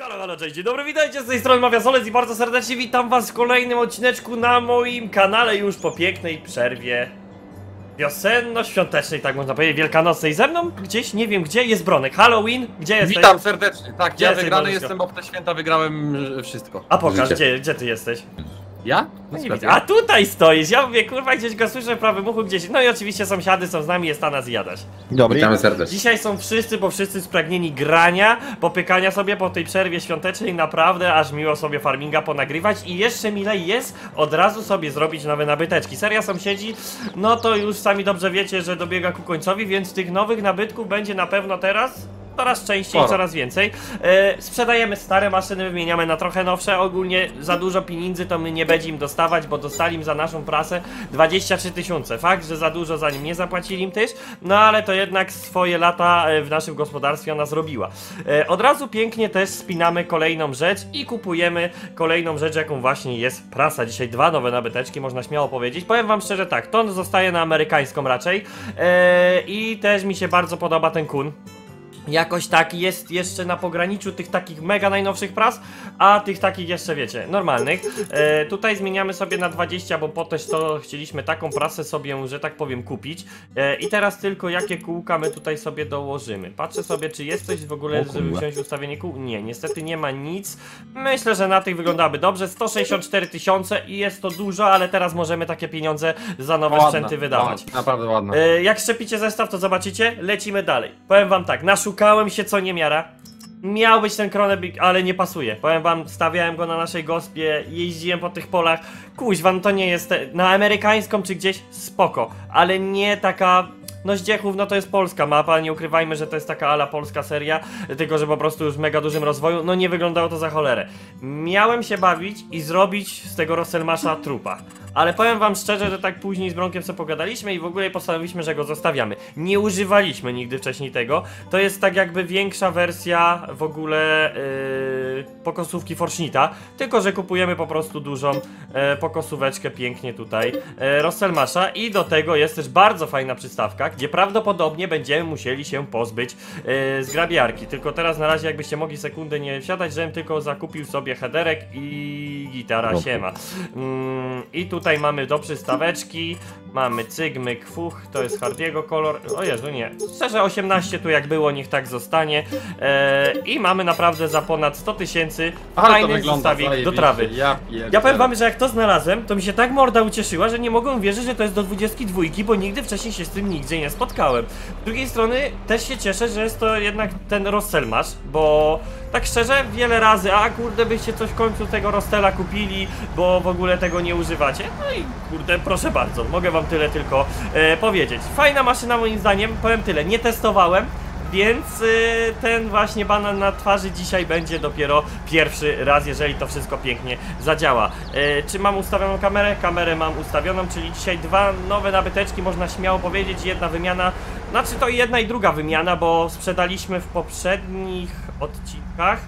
Halo, halo, cześć, dzień dobry, witajcie z tej strony Mafia Solec i bardzo serdecznie witam was w kolejnym odcineczku na moim kanale już po pięknej przerwie wiosenno-świątecznej, tak można powiedzieć, wielkanocnej. Ze mną gdzieś, nie wiem gdzie, jest Bronek. Halloween, gdzie jesteś? Witam serdecznie. Tak, Gdzie ja jesteś, wygrany jestem, bo w te święta wygrałem e, wszystko. A pokaż, Życie. gdzie, gdzie ty jesteś? Ja? No nie widzę. A tutaj stoisz, ja mówię, kurwa, gdzieś go słyszę w prawym uchu gdzieś. No i oczywiście sąsiady są z nami, jest Tana zjadać. Dobry. Witamy serdecznie. Dzisiaj są wszyscy, bo wszyscy spragnieni grania, popykania sobie po tej przerwie świątecznej, naprawdę aż miło sobie farminga ponagrywać i jeszcze milej jest od razu sobie zrobić nowe nabyteczki. Seria sąsiedzi, no to już sami dobrze wiecie, że dobiega ku końcowi, więc tych nowych nabytków będzie na pewno teraz coraz częściej, Sporo. coraz więcej. E, sprzedajemy stare maszyny, wymieniamy na trochę nowsze. Ogólnie za dużo pieniędzy to my nie będziemy im dostawać, bo dostali im za naszą prasę 23 tysiące. Fakt, że za dużo za nim nie zapłacili im też, no ale to jednak swoje lata e, w naszym gospodarstwie ona zrobiła. E, od razu pięknie też spinamy kolejną rzecz i kupujemy kolejną rzecz, jaką właśnie jest prasa. Dzisiaj dwa nowe nabyteczki, można śmiało powiedzieć. Powiem wam szczerze tak, ton zostaje na amerykańską raczej i też mi się bardzo podoba ten kun. Jakoś tak jest jeszcze na pograniczu tych takich mega najnowszych pras, a tych takich jeszcze wiecie, normalnych. E, tutaj zmieniamy sobie na 20, bo po też to chcieliśmy taką prasę sobie, że tak powiem, kupić. E, I teraz tylko jakie kółka my tutaj sobie dołożymy. Patrzę sobie, czy jest coś w ogóle, żeby wziąć ustawienie kół. Nie, niestety nie ma nic. Myślę, że na tych wyglądałaby dobrze. 164 tysiące i jest to dużo, ale teraz możemy takie pieniądze za nowe Ładna, sprzęty wydawać. ładna, Naprawdę ładna. E, jak szczepicie zestaw, to zobaczycie. Lecimy dalej. Powiem wam tak, naszukałem się co niemiara. Miał być ten Kronebik, ale nie pasuje. Powiem wam, stawiałem go na naszej gospie, jeździłem po tych polach. Kuźwa, no to nie jest te, na amerykańską czy gdzieś spoko, ale nie taka. No Zdziechów, no to jest polska mapa, nie ukrywajmy, że to jest taka ala polska seria, tylko że po prostu już w mega dużym rozwoju, no nie wyglądało to za cholerę. Miałem się bawić i zrobić z tego Rosselmasza trupa. Ale powiem wam szczerze, że tak później z Bronkiem sobie pogadaliśmy i w ogóle postanowiliśmy, że go zostawiamy. Nie używaliśmy nigdy wcześniej tego. To jest tak jakby większa wersja w ogóle yy, pokosówki Forschnita, tylko że kupujemy po prostu dużą e, pokosóweczkę pięknie tutaj e, Rosselmasza i do tego jest też bardzo fajna przystawka, gdzie prawdopodobnie będziemy musieli się pozbyć e, zgrabiarki. Tylko teraz na razie jakbyście mogli sekundę nie wsiadać, żebym tylko zakupił sobie headerek i gitara siema. Mm, I tutaj mamy do przystaweczki, mamy cygmyk, fuch, to jest Hardiego kolor, o Jezu nie, szczerze 18 tu jak było, niech tak zostanie e, i mamy naprawdę za ponad 100 tysięcy Ale to fajny wygląda zestawik do trawy. Ja. Ja powiem wam, że jak to znalazłem, to mi się tak morda ucieszyła, że nie mogłem wierzyć, że to jest do 22, bo nigdy wcześniej się z tym nigdzie nie spotkałem. Z drugiej strony też się cieszę, że jest to jednak ten Rosselmasz, bo tak szczerze wiele razy, a kurde byście coś w końcu tego Rostela kupili, bo w ogóle tego nie używacie. No i kurde, proszę bardzo, mogę wam tyle tylko e, powiedzieć. Fajna maszyna moim zdaniem, powiem tyle, nie testowałem, więc y, ten właśnie banan na twarzy dzisiaj będzie dopiero pierwszy raz, jeżeli to wszystko pięknie zadziała. Y, czy mam ustawioną kamerę? Kamerę mam ustawioną, czyli dzisiaj dwa nowe nabyteczki, można śmiało powiedzieć, jedna wymiana, znaczy to jedna i druga wymiana, bo sprzedaliśmy w poprzednich odcinkach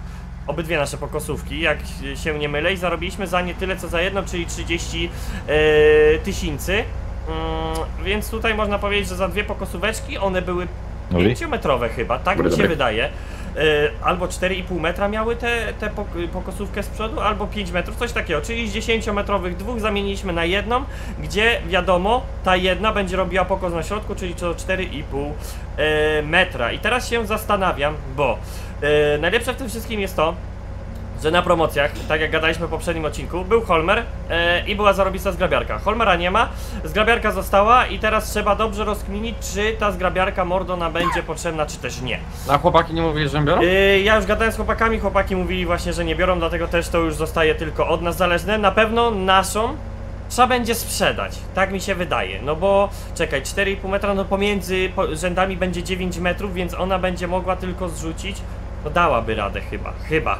obydwie nasze pokosówki, jak się nie mylę, i zarobiliśmy za nie tyle co za jedną, czyli 30 e, tysięcy. Mm, więc tutaj można powiedzieć, że za dwie pokosóweczki one były No i? 5-metrowe chyba, tak Dobry, mi się dobry. wydaje. E, albo 4,5 metra miały te, te pok- pokosówkę z przodu, albo 5 metrów, coś takiego. Czyli z 10-metrowych dwóch zamieniliśmy na jedną, gdzie wiadomo, ta jedna będzie robiła pokos na środku, czyli to 4,5 e, metra. I teraz się zastanawiam, bo e, najlepsze w tym wszystkim jest to, że na promocjach, tak jak gadaliśmy w poprzednim odcinku, był Holmer e, i była zarobista zgrabiarka. Holmera nie ma, zgrabiarka została i teraz trzeba dobrze rozkminić, czy ta zgrabiarka Mordona będzie potrzebna, czy też nie. A chłopaki nie mówisz, że biorą? Yy, ja już gadałem z chłopakami, chłopaki mówili właśnie, że nie biorą, dlatego też to już zostaje tylko od nas zależne. Na pewno naszą trzeba będzie sprzedać, tak mi się wydaje. No bo czekaj, 4,5 metra, no pomiędzy po, rzędami będzie 9 metrów, więc ona będzie mogła tylko zrzucić. No dałaby radę chyba, chyba.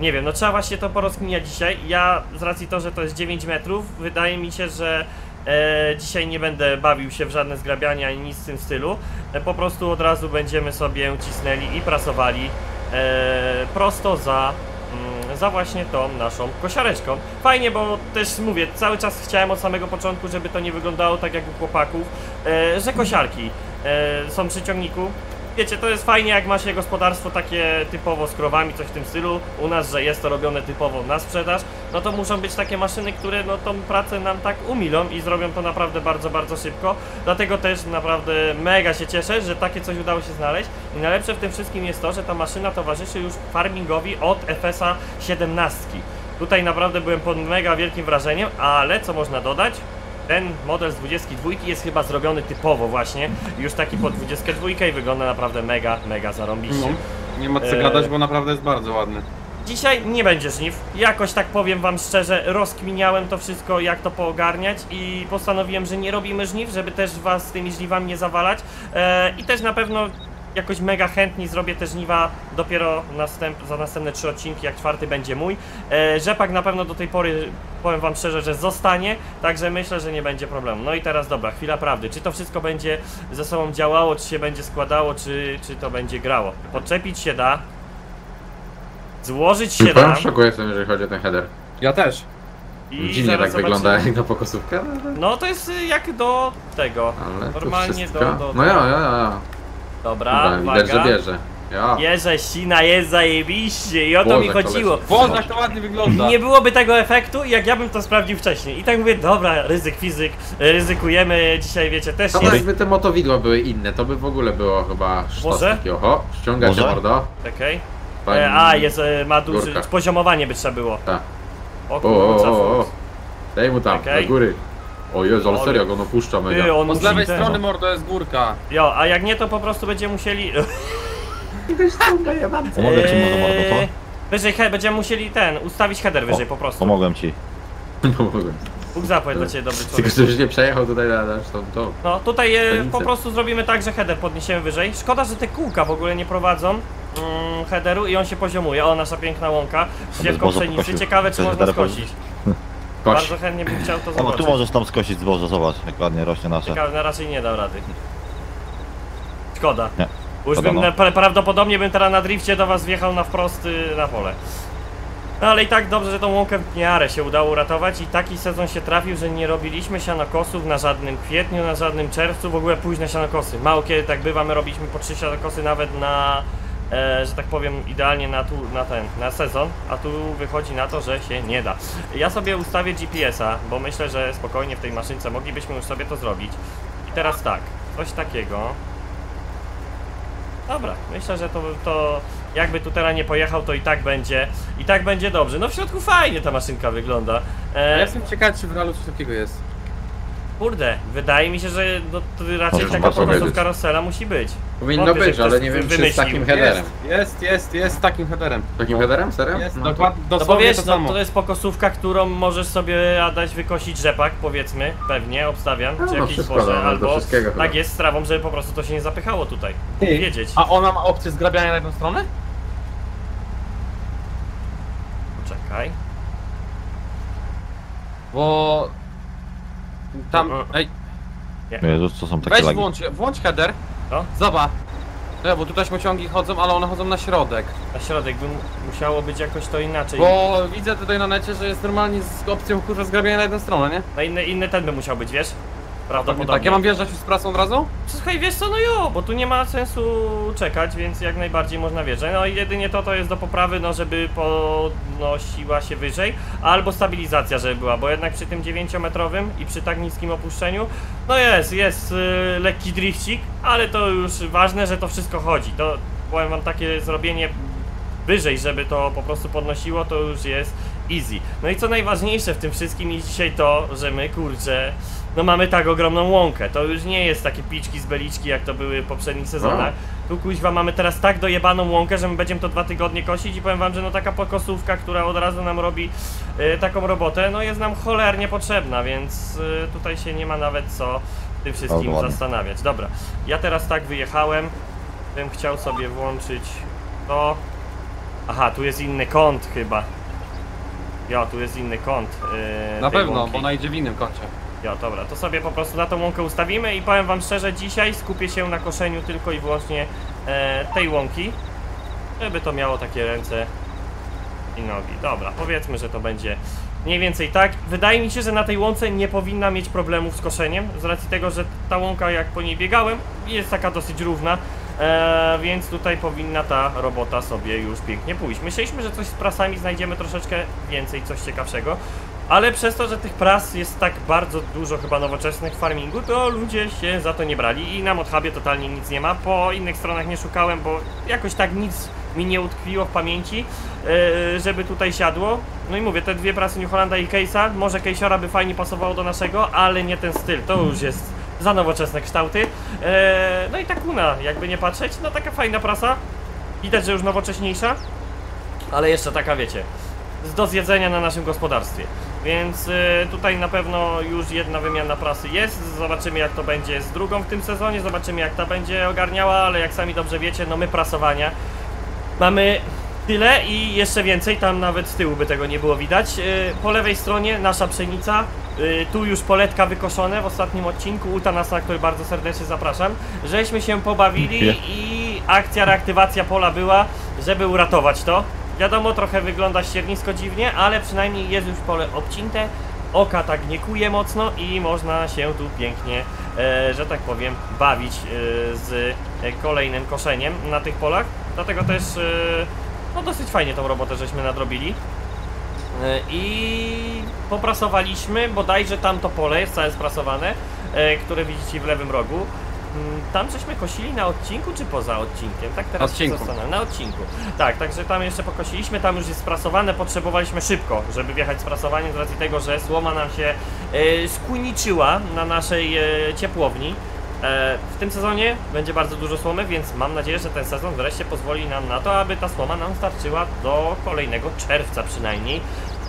Nie wiem, no trzeba właśnie to porozkminiać dzisiaj. Ja z racji to, że to jest 9 metrów, wydaje mi się, że e, dzisiaj nie będę bawił się w żadne zgrabiania ani nic w tym stylu. E, po prostu od razu będziemy sobie cisnęli i prasowali e, prosto za, mm, za właśnie tą naszą kosiareczką. Fajnie, bo też mówię, cały czas chciałem od samego początku, żeby to nie wyglądało tak jak u chłopaków, e, że kosiarki e, są przy ciągniku, wiecie, to jest fajnie jak ma się gospodarstwo takie typowo z krowami, coś w tym stylu. U nas, że jest to robione typowo na sprzedaż, no to muszą być takie maszyny, które no tą pracę nam tak umilą i zrobią to naprawdę bardzo, bardzo szybko. Dlatego też naprawdę mega się cieszę, że takie coś udało się znaleźć. I najlepsze w tym wszystkim jest to, że ta maszyna towarzyszy już farmingowi od FSA 17. Tutaj naprawdę byłem pod mega wielkim wrażeniem, ale co można dodać? Ten model z 22 jest chyba zrobiony typowo właśnie, już taki pod 22 i wygląda naprawdę mega, mega zarąbiście. No, nie ma co Eee. gadać, bo naprawdę jest bardzo ładny. Dzisiaj nie będzie żniw. Jakoś tak powiem wam szczerze, rozkminiałem to wszystko, jak to poogarniać i postanowiłem, że nie robimy żniw, żeby też was z tymi żniwami nie zawalać. E, I też na pewno jakoś mega chętnie zrobię te żniwa dopiero następ, za następne trzy odcinki, jak czwarty będzie mój. E, rzepak na pewno do tej pory, powiem wam szczerze, że zostanie, także myślę, że nie będzie problemu. No i teraz dobra, chwila prawdy. Czy to wszystko będzie ze sobą działało, czy się będzie składało, czy, czy to będzie grało? Podczepić się da. Złożyć się da. Powiem w szoku jestem, jeżeli chodzi o ten header. Ja też. I Dziwnie zaraz tak wygląda zobaczymy. jak na pokosówkę, ale... No to jest y, jak do tego. ale to Normalnie wszystko... do, do, No ja, ja, ja. Dobra, Dobra, widać, że uwaga. bierze. Ja. Bierze ścina, jest zajebiście i o to Boże, mi chodziło. koleś. To ładnie wygląda. Nie byłoby tego efektu, jak ja bym to sprawdził wcześniej. I tak mówię, dobra, ryzyk fizyk, ryzykujemy dzisiaj, wiecie, też To jest. jakby te motowidła były inne, to by w ogóle było chyba sztos Może? taki. Oho, ściąga się Może? mordo. Okej. Pani- E, A, jest, e, ma duży, Górka. poziomowanie by trzeba było. Tak. O O, o, o, o. Daj mu tam, Okej. do góry. O Jezu, ale serio, go no puszcza mega. Ty, on Bo z musi lewej ten- strony mordo jest górka. Jo, a jak nie, to po prostu będziemy musieli... Pomogę ci może mordo, Eee, co? Wyżej, he, będziemy musieli ten, ustawić header wyżej O, po prostu. Pomogłem ci. Pomogłem. Bóg zapłać dla ciebie, dobry Tylko, człowiek. że już nie przejechał tutaj na na tą, tą. No tutaj e, po prostu zrobimy tak, że header podniesiemy wyżej. Szkoda, że te kółka w ogóle nie prowadzą mm, headeru i on się poziomuje. O, nasza piękna łąka. Ścieżką zboże pszenicy. pokosił. Ciekawe, czy można header skosić. Koś. Bardzo chętnie bym chciał to O, no zobaczyć. tu możesz tam skosić zboże, zobacz jak ładnie rośnie nasze. Ciekawe, no raczej nie dał rady. Szkoda. Nie. Bo Już Szkoda, bym no. na, pra- prawdopodobnie bym teraz na drifcie do was wjechał na wprost y, na pole. No ale i tak dobrze, że tą łąkę w miarę się udało uratować i taki sezon się trafił, że nie robiliśmy sianokosów na żadnym kwietniu, na żadnym czerwcu, w ogóle późne sianokosy. Mało kiedy tak bywa, my robiliśmy po trzy sianokosy nawet na, e, że tak powiem, idealnie na, tu, na ten, na sezon, a tu wychodzi na to, że się nie da. Ja sobie ustawię GPS-a, bo myślę, że spokojnie w tej maszynce moglibyśmy już sobie to zrobić. I teraz tak, coś takiego. Dobra, myślę, że to, to jakby tu teraz nie pojechał, to i tak będzie, i tak będzie dobrze. No w środku fajnie ta maszynka wygląda. A ja E, jestem ciekaw, czy w realu coś takiego jest. Kurde, wydaje mi się, że no, to raczej Możesz taka pokazówka Rossella musi być. Powinno Wątpię, że być, ale ktoś nie wiem czy z wymyślił. takim headerem. Jest, jest, jest, takim headerem. Takim headerem? Serio? Jest, No to- dokładnie, No bo dosłownie wiesz, to no, samo. to jest pokosówka, którą możesz sobie dać wykosić rzepak, powiedzmy, pewnie, obstawiam, No, czy no jakieś wszystko, zboże, no, do albo wszystkiego chyba. tak jest z trawą, żeby po prostu to się nie zapychało tutaj. Ty, Wiedzieć. A ona ma opcję zgrabiania na jedną stronę? Poczekaj. Bo... Tam, Mhm. ej, Jezus, co są takie weź lagi. włącz, włącz header. No. Zobacz. Nie, bo tutaj śmociągi chodzą, ale one chodzą na środek. Na środek by musiało być jakoś to inaczej. Bo widzę tutaj na necie, że jest normalnie z opcją kurwa zgrabiania na jedną stronę, nie? Na inny, inny ten by musiał być, wiesz? Prawdopodobnie. Tak, ja mam wjeżdżać już z pracą od razu? Słuchaj, wiesz co, no jo, bo tu nie ma sensu czekać, więc jak najbardziej można wjeżdżać. No i jedynie to, to jest do poprawy, no żeby podnosiła się wyżej, albo stabilizacja, żeby była, bo jednak przy tym 9-metrowym i przy tak niskim opuszczeniu, no jest, jest y, lekki drifcik, ale to już ważne, że to wszystko chodzi. To powiem wam takie zrobienie wyżej, żeby to po prostu podnosiło, to już jest easy. No i co najważniejsze w tym wszystkim jest dzisiaj to, że my, kurczę, no mamy tak ogromną łąkę. To już nie jest takie piczki z beliczki, jak to były w poprzednich sezonach. Tu kuźwa mamy teraz tak dojebaną łąkę, że my będziemy to dwa tygodnie kosić i powiem wam, że no taka pokosówka, która od razu nam robi y, taką robotę, no jest nam cholernie potrzebna, więc y, tutaj się nie ma nawet co tym wszystkim zastanawiać. Dobra, ja teraz tak wyjechałem, bym chciał sobie włączyć to. Aha, tu jest inny kąt chyba. Jo, tu jest inny kąt. Yy, Na tej pewno, łąki. bo ona idzie w innym kącie. Jo, dobra, to sobie po prostu na tą łąkę ustawimy i powiem wam szczerze, dzisiaj skupię się na koszeniu tylko i wyłącznie e, tej łąki, żeby to miało takie ręce i nogi. Dobra, powiedzmy, że to będzie mniej więcej tak. Wydaje mi się, że na tej łące nie powinna mieć problemów z koszeniem, z racji tego, że ta łąka, jak po niej biegałem, jest taka dosyć równa. e, więc tutaj powinna ta robota sobie już pięknie pójść. Myśleliśmy, że coś z prasami znajdziemy troszeczkę więcej, coś ciekawszego, ale przez to, że tych pras jest tak bardzo dużo chyba nowoczesnych w farmingu, to ludzie się za to nie brali i na Modhubie totalnie nic nie ma. Po innych stronach nie szukałem, bo jakoś tak nic mi nie utkwiło w pamięci, e, żeby tutaj siadło. No i mówię, te dwie prasy New Hollanda i Case'a, może Case'ora by fajnie pasowało do naszego, ale nie ten styl, to już jest za nowoczesne kształty. E, no i Takuna, jakby nie patrzeć, no taka fajna prasa, widać, że już nowocześniejsza, ale jeszcze taka wiecie, do zjedzenia na naszym gospodarstwie. Więc y, tutaj na pewno już jedna wymiana prasy jest. Zobaczymy jak to będzie z drugą w tym sezonie, zobaczymy jak ta będzie ogarniała, ale jak sami dobrze wiecie, no my prasowania mamy tyle i jeszcze więcej, tam nawet z tyłu by tego nie było widać. Y, po lewej stronie nasza pszenica, y, tu już poletka wykoszone w ostatnim odcinku, Utanas, na który bardzo serdecznie zapraszam. Żeśmy się pobawili i akcja reaktywacja pola była, żeby uratować to. Wiadomo, trochę wygląda ściernisko dziwnie, ale przynajmniej jest już pole obcinte, oka tak nie kuje mocno i można się tu pięknie, e, że tak powiem, bawić e, z kolejnym koszeniem na tych polach. Dlatego też e, no dosyć fajnie tą robotę żeśmy nadrobili. E, I poprasowaliśmy, bodajże tamto pole jest całe sprasowane, e, które widzicie w lewym rogu. Mm, Tam żeśmy kosili na odcinku czy poza odcinkiem? Tak teraz Odcinku. się zastanawiam. Na odcinku. Tak, także tam jeszcze pokosiliśmy, tam już jest sprasowane, potrzebowaliśmy szybko, żeby wjechać z prasowaniem z racji tego, że słoma nam się e, skuniczyła na naszej e, ciepłowni. E, w tym sezonie będzie bardzo dużo słomy, więc mam nadzieję, że ten sezon wreszcie pozwoli nam na to, aby ta słoma nam starczyła do kolejnego czerwca przynajmniej.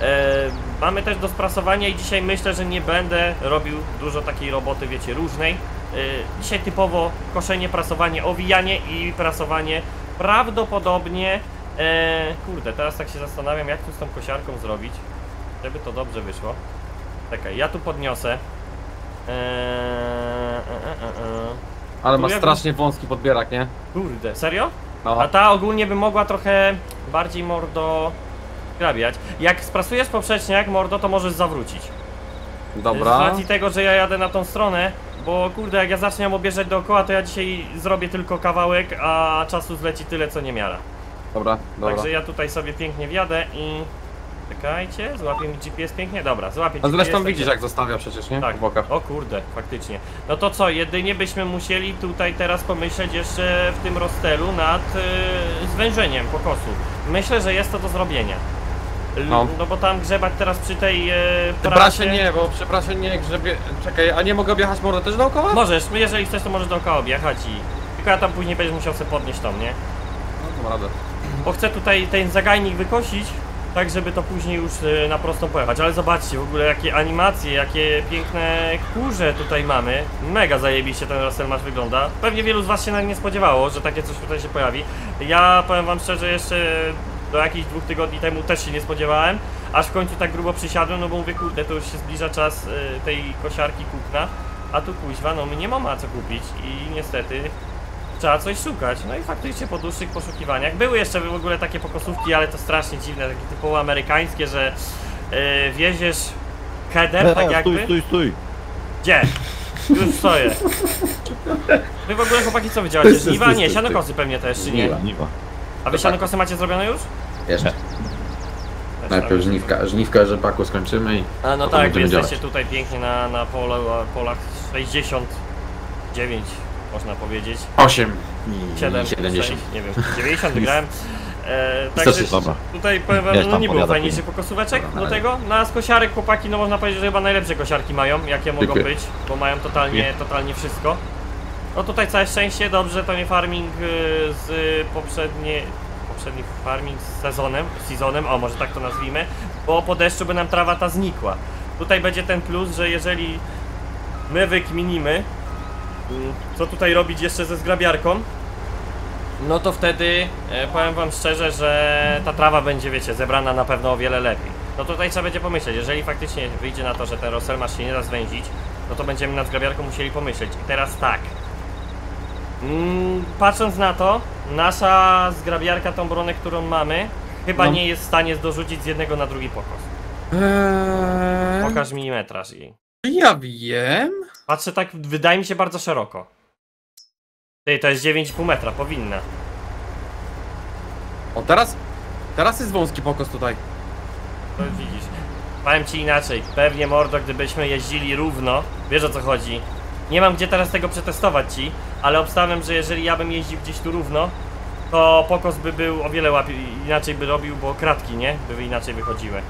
E, mamy też do sprasowania i dzisiaj myślę, że nie będę robił dużo takiej roboty, wiecie, różnej. E, dzisiaj typowo koszenie, prasowanie, owijanie i prasowanie prawdopodobnie... E, kurde, teraz tak się zastanawiam, jak tu z tą kosiarką zrobić, żeby to dobrze wyszło. Czekaj, ja tu podniosę. E, e. Ale ma strasznie wąski podbierak, nie? Kurde, serio? No. A ta ogólnie by mogła trochę bardziej mordo grabiać. Jak sprasujesz poprzeczniak mordo, to możesz zawrócić. Z Dobra. racji tego, że ja jadę na tą stronę, bo kurde, jak ja zacznę objeżdżać dookoła, to ja dzisiaj zrobię tylko kawałek, a czasu zleci tyle, co nie miara. Dobra, dobra. Także ja tutaj sobie pięknie wjadę i... Czekajcie, złapię mi GPS pięknie? Dobra, złapię A zresztą widzisz jak zostawia przecież, nie? tak, W bokach. o kurde, faktycznie. No to co, jedynie byśmy musieli tutaj teraz pomyśleć jeszcze w tym rozstelu nad y, zwężeniem pokosu. Myślę, że jest to do zrobienia. No. no bo tam grzebać teraz przy tej Te prasie... nie, bo przepraszam nie grzebie... Czekaj, a nie mogę objechać mordę też dookoła? Możesz, jeżeli chcesz to możesz dookoła objechać i... Tylko ja tam później będziesz musiał sobie podnieść tą, nie? No, dam radę. Bo chcę tutaj ten zagajnik wykosić, tak żeby to później już y, na prostą pojechać. Ale zobaczcie w ogóle jakie animacje, jakie piękne kurze tutaj mamy. Mega zajebiście ten Russell wygląda. Pewnie wielu z was się nawet nie spodziewało, że takie coś tutaj się pojawi. Ja powiem wam szczerze, jeszcze do jakichś dwóch tygodni temu też się nie spodziewałem. Aż w końcu tak grubo przysiadłem, no bo mówię, kurde, to już się zbliża czas y, tej kosiarki kupna. A tu kuźwa, no nie mamy co kupić i niestety trzeba coś szukać. No i faktycznie po dłuższych poszukiwaniach były jeszcze w ogóle takie pokosówki, ale to strasznie dziwne, takie typowo amerykańskie, że yy, wieziesz header, tak E, jakby. stój, stój, stój. Gdzie? Już stoję. Wy w ogóle chłopaki co wydziałacie? Żniwa? Nie, sianokosy pewnie też, czy nie? Niwa. A wy sianokosy macie zrobione już? Jeszcze. Najpierw żniwka, żniwka rzepaku skończymy i A no tak, jesteście działać. tutaj pięknie na, na pole, polach 69, można powiedzieć. 8 i 7, 70. 6, nie wiem, 90 wygrałem. E, także tutaj powiem wam, no nie było fajniejszych pokosóweczek Dobra, do tego. Na z kosiarek chłopaki, no można powiedzieć, że chyba najlepsze kosiarki mają, jakie mogą Dziękuję. być, bo mają totalnie, totalnie wszystko. No tutaj całe szczęście, dobrze, to nie farming y, z poprzednie, poprzedni farming z sezonem, sezonem, o może tak to nazwijmy, bo po deszczu by nam trawa ta znikła. Tutaj będzie ten plus, że jeżeli my wykminimy, mm, co tutaj robić jeszcze ze zgrabiarką, no to wtedy e, powiem wam szczerze, że ta trawa będzie, wiecie, zebrana na pewno o wiele lepiej. No tutaj trzeba będzie pomyśleć, jeżeli faktycznie wyjdzie na to, że ten Rosselmasz się nie da zwęzić, no to będziemy nad zgrabiarką musieli pomyśleć. I teraz tak. Mm, patrząc na to, nasza zgrabiarka, tą bronę, którą mamy, chyba No. nie jest w stanie dorzucić z jednego na drugi pokos. Eee, Pokaż milimetraż jej. ja wiem. Patrzę tak, wydaje mi się bardzo szeroko. Ty, to jest 9,5 metra, powinna. O, teraz? Teraz jest wąski pokos tutaj. To widzisz. Powiem ci inaczej, pewnie mordo, gdybyśmy jeździli równo, wiesz o co chodzi. Nie mam gdzie teraz tego przetestować ci, ale obstawiam, że jeżeli ja bym jeździł gdzieś tu równo, to pokos by był o wiele łapiej, inaczej by robił, bo kratki, nie? By inaczej wychodziły.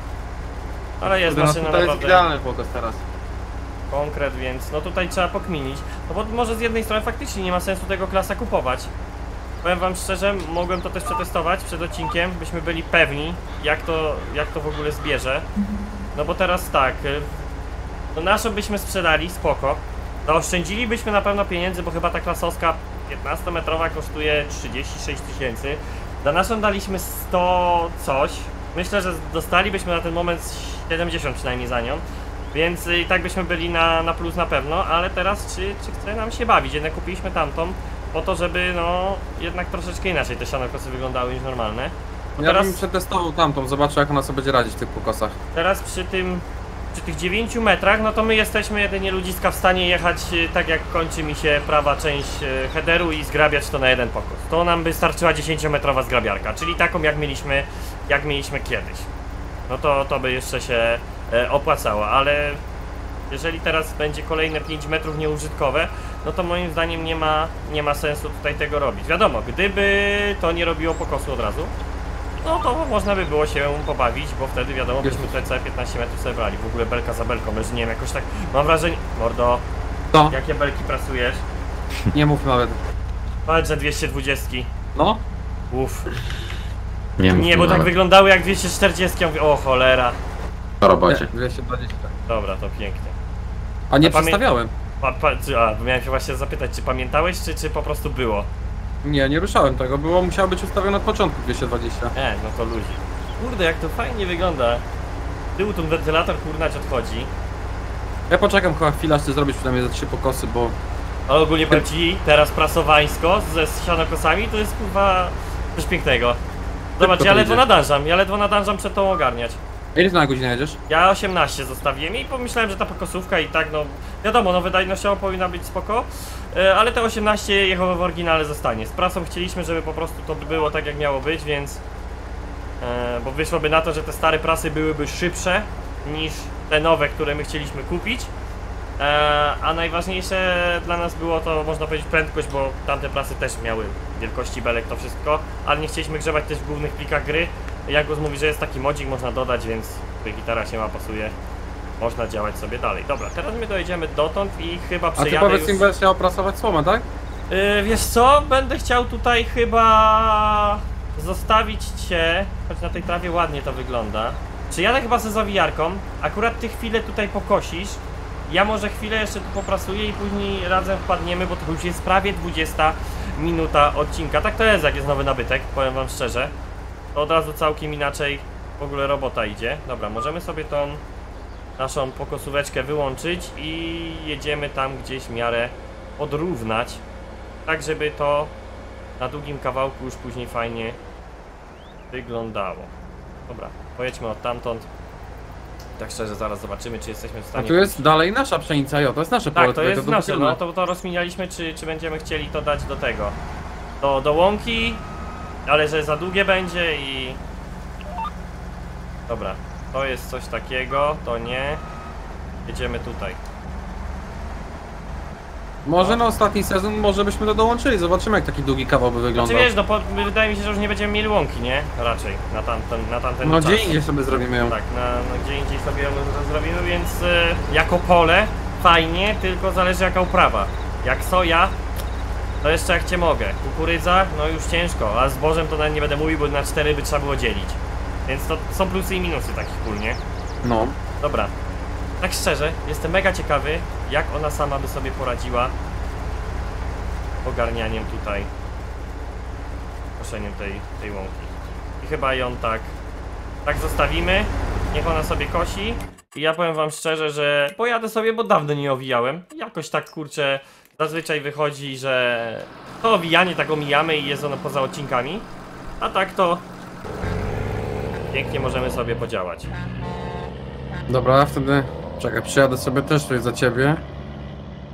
Ale jest Kurde, no maszyna tutaj jest naprawdę idealny pokos teraz. konkret, więc no tutaj trzeba pokminić. No bo może z jednej strony faktycznie nie ma sensu tego klasa kupować. Powiem wam szczerze, mogłem to też przetestować przed odcinkiem, byśmy byli pewni, jak to, jak to w ogóle zbierze. No bo teraz tak, y, no naszą byśmy sprzedali, spoko. Zaoszczędzilibyśmy na pewno pieniędzy, bo chyba ta klasowska 15-metrowa kosztuje 36 tysięcy. Za naszą daliśmy 100 coś. Myślę, że dostalibyśmy na ten moment 70 przynajmniej za nią. Więc y, i tak byśmy byli na, na plus na pewno, ale teraz czy, czy chce nam się bawić? Jednak kupiliśmy tamtą po to, żeby no jednak troszeczkę inaczej te sianokosy wyglądały niż normalne. Bo Ja teraz, bym przetestował tamtą, zobaczę jak ona sobie będzie radzić w tych pokosach. teraz przy tym przy tych 9 metrach, no to my jesteśmy jedynie ludziska w stanie jechać y, tak jak kończy mi się prawa część y, headeru i zgrabiać to na jeden pokos. To nam by starczyła 10-metrowa zgrabiarka, czyli taką jak mieliśmy, jak mieliśmy kiedyś. No to, to by jeszcze się e, opłacało, ale jeżeli teraz będzie kolejne 5 metrów nieużytkowe, no to moim zdaniem nie ma, nie ma sensu tutaj tego robić. Wiadomo, gdyby to nie robiło pokosu od razu, no to można by było się pobawić, bo wtedy wiadomo, byśmy tutaj całe 15 metrów sobie brali. W ogóle belka za belką, że nie wiem, jakoś tak, mam wrażenie, mordo, To, jakie belki pracujesz? nie mów nawet. Powiedz, że 220. No, Uff. Nie, mów Nie, bo tak nawet wyglądały jak 240. Ja mówię, o cholera. o robocie. nie, 220. Dobra, to pięknie. A nie A pamię- przestawiałem. Pa, pa, czy, a, bo miałem się właśnie zapytać, czy pamiętałeś, czy, czy po prostu było? Nie, nie ruszałem tego, było, musiało być ustawione od początku 220. E, no to ludzi. Kurde, jak to fajnie wygląda. Z Tyłu ten wentylator kurnać odchodzi. Ja poczekam chyba chwilę, aż ty zrobisz przynajmniej za trzy pokosy, bo Ale ogólnie powiem ci, teraz prasowańsko ze sianokosami to jest kurwa coś pięknego. Zobacz, ja ledwo nadążam, ja ledwo nadążam przed tą ogarniać. Ile na godzinę jedziesz? Ja 18 zostawiłem i pomyślałem, że ta pokosówka i tak, no wiadomo, no wydajnościowo powinna być spoko, e, ale te 18 jego w oryginale zostanie. Z prasą chcieliśmy, żeby po prostu to było tak jak miało być, więc... E, bo wyszłoby na to, że te stare prasy byłyby szybsze niż te nowe, które my chcieliśmy kupić. E, a najważniejsze dla nas było to, można powiedzieć, prędkość, bo tamte prasy też miały wielkości belek, to wszystko, ale nie chcieliśmy grzebać też w głównych plikach gry. Jagos mówi, że jest taki modzik, można dodać, więc tutaj gitara się ma, pasuje. Można działać sobie dalej. Dobra, teraz my dojedziemy dotąd i chyba A ty przejadę powiedz już... im, będziesz chciał opracować słomę, tak? Yy, wiesz co? Będę chciał tutaj chyba zostawić cię, choć na tej trawie ładnie to wygląda. Przyjadę chyba ze zawijarką, akurat ty chwilę tutaj pokosisz. Ja może chwilę jeszcze tu poprasuję i później razem wpadniemy, bo to już jest prawie 20 minuta odcinka. Tak to jest, jak jest nowy nabytek, powiem wam szczerze. To od razu całkiem inaczej w ogóle robota idzie. Dobra, możemy sobie tą naszą pokosóweczkę wyłączyć i jedziemy tam gdzieś w miarę odrównać tak żeby to na długim kawałku już później fajnie wyglądało. Dobra, pojedźmy od tamtąd. Tak szczerze, zaraz zobaczymy, czy jesteśmy w A stanie. tu jest dalej nasza pszenica, jo, to jest nasze pole. Tak, to jest do nasze, no to, to rozminialiśmy, czy, czy będziemy chcieli to dać do tego. Do, do łąki, ale że za długie będzie i. Dobra, to jest coś takiego, to nie. Jedziemy tutaj. Może na ostatni sezon, może byśmy to dołączyli, zobaczymy jak taki długi kawał by Znaczy wyglądał. wiesz, no po, wydaje mi się, że już nie będziemy mieli łąki, nie? Raczej, na tamten, na tamten no czas. gdzie indziej sobie zrobimy ją. Tak, na, na gdzie indziej sobie ją zrobimy, więc e, jako pole fajnie, tylko zależy jaka uprawa. Jak soja, to jeszcze jak cię mogę. Kukurydza, no już ciężko, a zbożem to nawet nie będę mówił, bo na cztery by trzeba było dzielić. Więc to są plusy i minusy takich pól, nie? No. Dobra. Tak szczerze, jestem mega ciekawy, jak ona sama by sobie poradziła ogarnianiem tutaj koszeniem tej, tej łąki. I chyba ją tak tak zostawimy, niech ona sobie kosi i ja powiem wam szczerze, że pojadę sobie, bo dawno nie owijałem. Jakoś tak kurczę, zazwyczaj wychodzi, że to owijanie tak omijamy i jest ono poza odcinkami, a tak to pięknie możemy sobie podziałać. Dobra, wtedy... Czekaj, przyjadę sobie też tutaj za ciebie.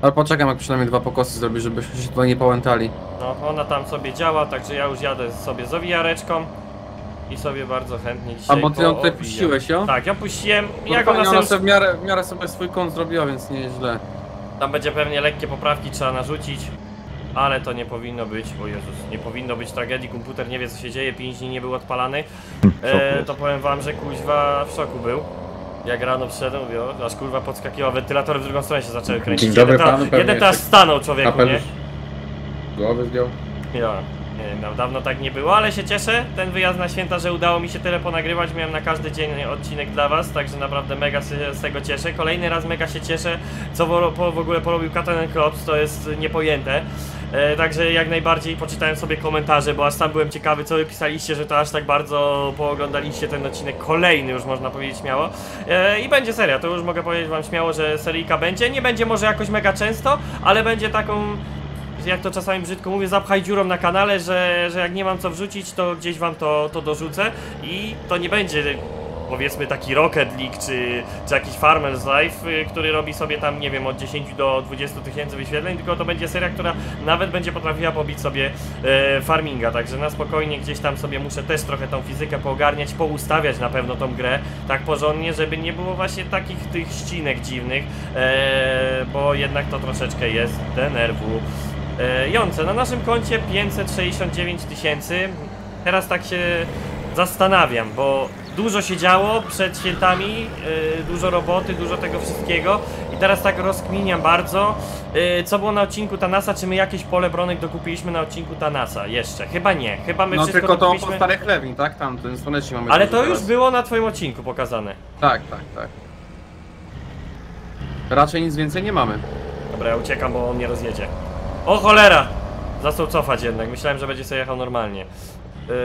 Ale poczekam jak przynajmniej dwa pokosy zrobi, żebyśmy się tutaj nie połętali. No, ona tam sobie działa, także ja już jadę sobie z owijareczką i sobie bardzo chętnie dzisiaj A bo ty ją tutaj poowijam. puściłeś, jo? Tak, ja puściłem, Ja jak ona sobie w miarę, w miarę sobie swój kąt zrobiła, więc nie jest źle. Tam będzie pewnie lekkie poprawki trzeba narzucić, ale to nie powinno być, bo Jezus, nie powinno być tragedii, komputer nie wie co się dzieje, 5 dni nie był odpalany, e, jest. to powiem wam, że kuźwa w szoku był. Jak rano przyszedłem, mówię, o, aż kurwa podskakiwał, wentylatory w drugą stronę się zaczęły kręcić. Dzień dobry jeden, panu, ta, jeden teraz jeszcze stanął człowieku, nie? Głowy zdjął. Ja, no, dawno tak nie było, ale się cieszę. Ten wyjazd na święta, że udało mi się tyle ponagrywać. Miałem na każdy dzień odcinek dla was, także naprawdę mega się z tego cieszę. Kolejny raz mega się cieszę, co w ogóle porobił Katan Klops, to jest niepojęte. E, także jak najbardziej poczytałem sobie komentarze, bo aż sam byłem ciekawy, co wy pisaliście, że to aż tak bardzo pooglądaliście ten odcinek. Kolejny już można powiedzieć śmiało. E, I będzie seria, to już mogę powiedzieć wam śmiało, że seryjka będzie. Nie będzie może jakoś mega często, ale będzie taką jak to czasami brzydko mówię, zapchaj dziurą na kanale, że, że jak nie mam co wrzucić, to gdzieś wam to, to dorzucę i to nie będzie powiedzmy taki Rocket League czy, czy jakiś Farmer's Life, y, który robi sobie tam, nie wiem, od 10 do 20 tysięcy wyświetleń, tylko to będzie seria, która nawet będzie potrafiła pobić sobie e, farminga, także na spokojnie gdzieś tam sobie muszę też trochę tą fizykę poogarniać, poustawiać na pewno tą grę tak porządnie, żeby nie było właśnie takich tych ścinek dziwnych, e, bo jednak to troszeczkę jest denerwu. E, Jące, na naszym koncie 569 tysięcy. Teraz tak się zastanawiam, bo dużo się działo przed świętami, e, dużo roboty, dużo tego wszystkiego i teraz tak rozkminiam bardzo, e, co było na odcinku Tanasa, czy my jakieś pole bronek dokupiliśmy na odcinku Tanasa jeszcze? Chyba nie, chyba my No wszystko tylko to po starych lewin, tak? Tam, ten słonecznik mamy. ale to już teraz. było na twoim odcinku pokazane. Tak, tak, tak. Raczej nic więcej nie mamy. Dobra, ja uciekam, bo on mnie rozjedzie. O cholera! Zaczął cofać jednak, myślałem, że będzie sobie jechał normalnie. Yy,